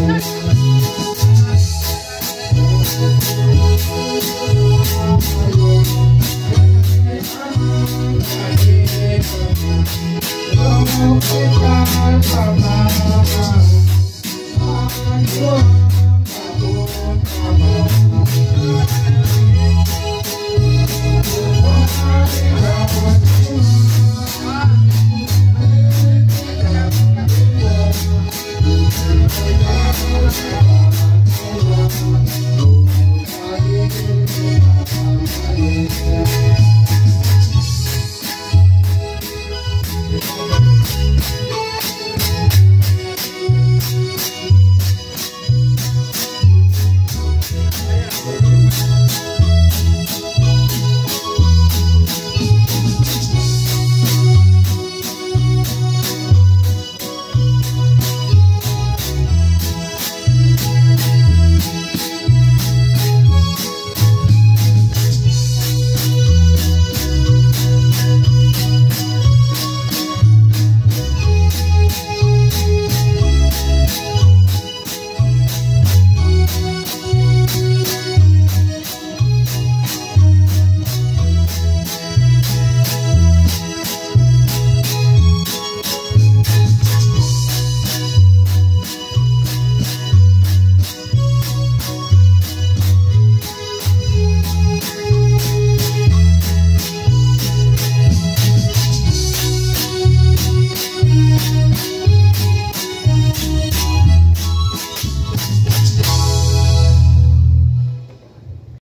you. Yeah. thank you